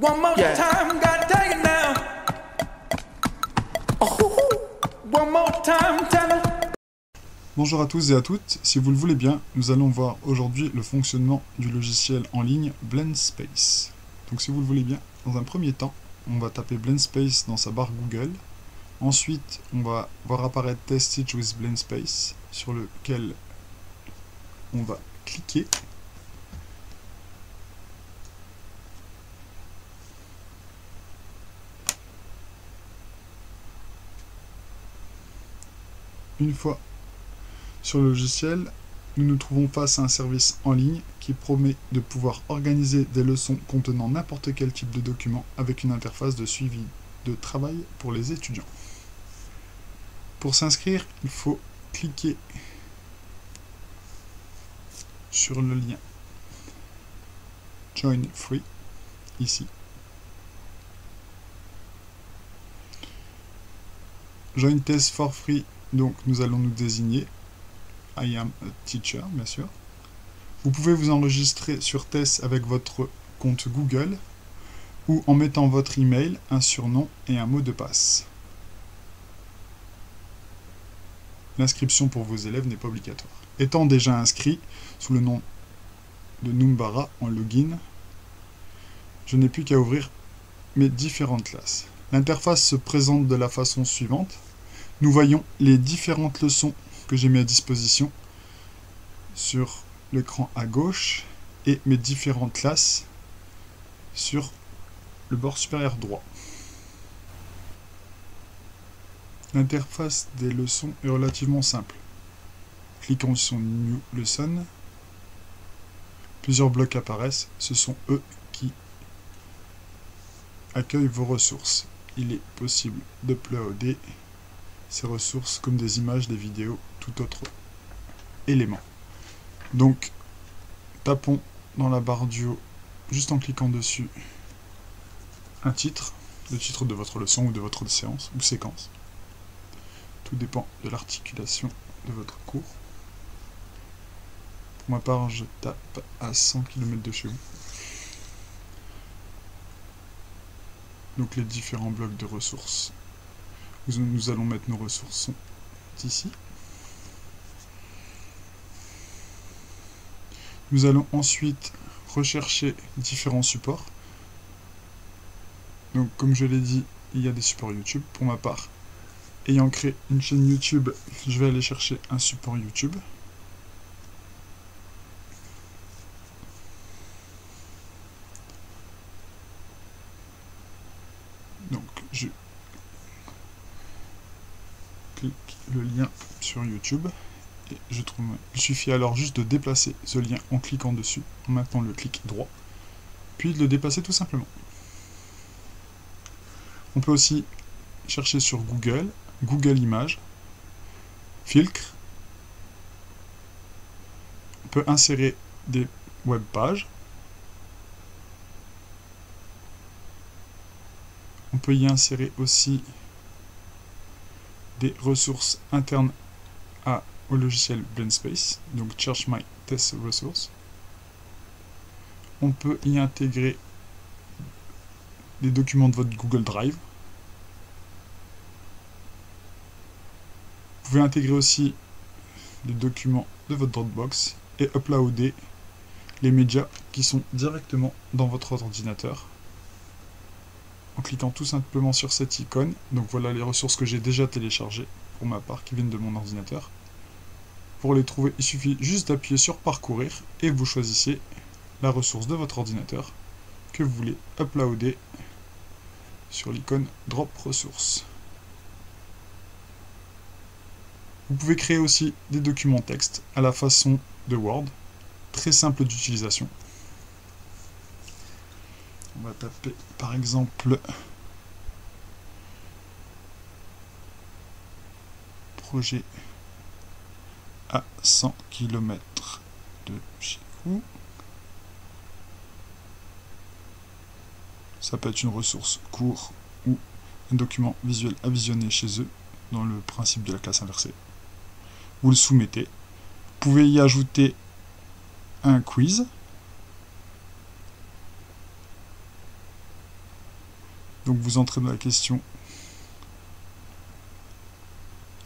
One more Yeah. time, gotta you now. Oh, one more time, tell. Bonjour à tous et à toutes, si vous le voulez bien, nous allons voir aujourd'hui le fonctionnement du logiciel en ligne BlendSpace. Donc si vous le voulez bien, dans un premier temps, on va taper BlendSpace dans sa barre Google. Ensuite, on va voir apparaître Test Stitch with BlendSpace, sur lequel on va cliquer. Une fois sur le logiciel, nous nous trouvons face à un service en ligne qui promet de pouvoir organiser des leçons contenant n'importe quel type de document avec une interface de suivi de travail pour les étudiants. Pour s'inscrire, il faut cliquer sur le lien Join Free ici. Join Test for Free, donc nous allons nous désigner I am a teacher, bien sûr. Vous pouvez vous enregistrer sur TESS avec votre compte Google ou en mettant votre email, un surnom et un mot de passe. L'inscription pour vos élèves n'est pas obligatoire. Étant déjà inscrit sous le nom de Numbara en login, je n'ai plus qu'à ouvrir mes différentes classes. L'interface se présente de la façon suivante. Nous voyons les différentes leçons que j'ai mis à disposition sur l'écran à gauche et mes différentes classes sur le bord supérieur droit. L'interface des leçons est relativement simple. Cliquons sur New Lesson. Plusieurs blocs apparaissent. Ce sont eux qui accueillent vos ressources. Il est possible d'uploader ces ressources comme des images, des vidéos, tout autre élément. Donc, tapons dans la barre du haut, juste en cliquant dessus, un titre, le titre de votre leçon ou de votre séance ou séquence. Tout dépend de l'articulation de votre cours. Pour ma part, je tape à 100 km de chez vous. Donc les différents blocs de ressources nous allons mettre nos ressources ici. Nous allons ensuite rechercher différents supports. Donc comme je l'ai dit, il y a des supports YouTube. Pour ma part, ayant créé une chaîne YouTube, je vais aller chercher un support YouTube. Donc je clique le lien sur YouTube. Et je trouve il suffit alors juste de déplacer ce lien en cliquant dessus. En maintenant le clic droit. Puis de le déplacer tout simplement. On peut aussi chercher sur Google. Google Images. Filtre. On peut insérer des web pages. On peut y insérer aussi des ressources internes au logiciel BlendSpace, donc Search My Test Resource. On peut y intégrer des documents de votre Google Drive. Vous pouvez intégrer aussi des documents de votre Dropbox et uploader les médias qui sont directement dans votre ordinateur en cliquant tout simplement sur cette icône. Donc voilà les ressources que j'ai déjà téléchargées pour ma part qui viennent de mon ordinateur. Pour les trouver, il suffit juste d'appuyer sur parcourir et vous choisissez la ressource de votre ordinateur que vous voulez uploader sur l'icône drop ressources. Vous pouvez créer aussi des documents texte à la façon de Word, très simple d'utilisation. On va taper par exemple projet à 100 km de chez vous. Ça peut être une ressource court ou un document visuel à visionner chez eux dans le principe de la classe inversée. Vous le soumettez. Vous pouvez y ajouter un quiz Donc vous entrez dans la question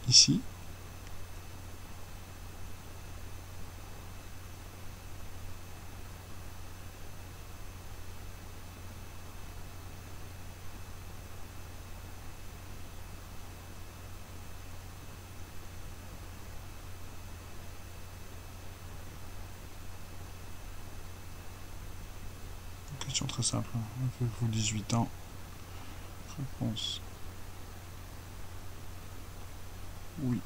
ici. Question très simple. hein. Avez-vous 18 ans? Réponse. Oui.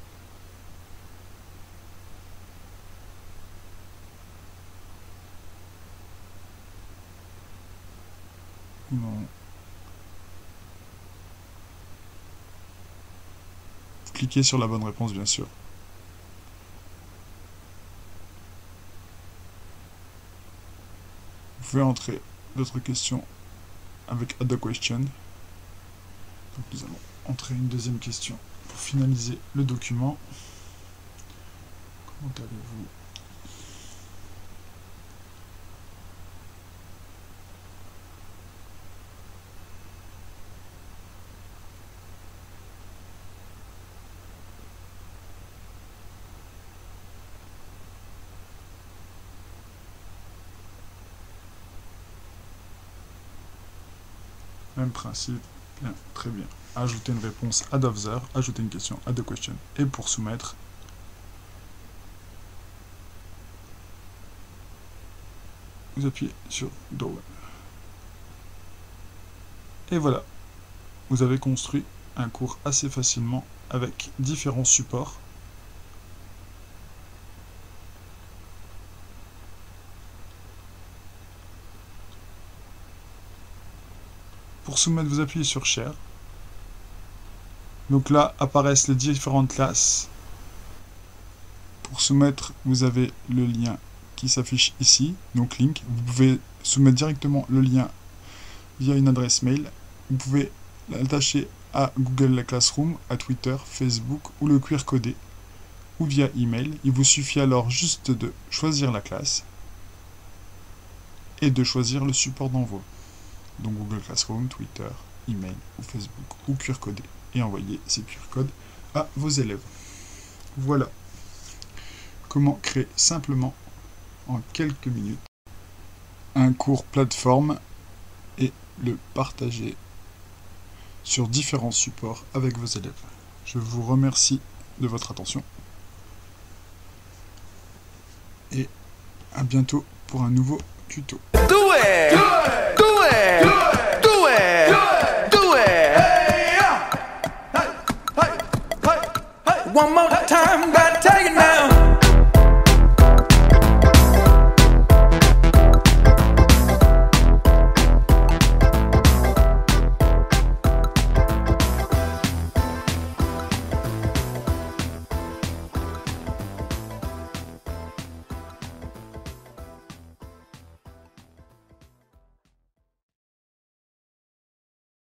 Non. Cliquez sur la bonne réponse, bien sûr. Vous pouvez entrer d'autres questions avec Add a Question. Nous allons entrer une deuxième question pour finaliser le document. Comment allez-vous? Même principe. Très bien. Ajouter une réponse add observe, ajouter une question add a question. Et pour soumettre, vous appuyez sur Do. Et voilà. Vous avez construit un cours assez facilement avec différents supports. Pour soumettre, vous appuyez sur Share. Donc là apparaissent les différentes classes. Pour soumettre, vous avez le lien qui s'affiche ici, donc link. Vous pouvez soumettre directement le lien via une adresse mail. Vous pouvez l'attacher à Google Classroom, à Twitter, Facebook ou le QR codé ou via email. Il vous suffit alors juste de choisir la classe et de choisir le support d'envoi. Donc Google Classroom, Twitter, email ou Facebook ou QR codé et envoyer ces QR codes à vos élèves. Voilà comment créer simplement en quelques minutes un cours plateforme et le partager sur différents supports avec vos élèves. Je vous remercie de votre attention et à bientôt pour un nouveau tuto. Do it!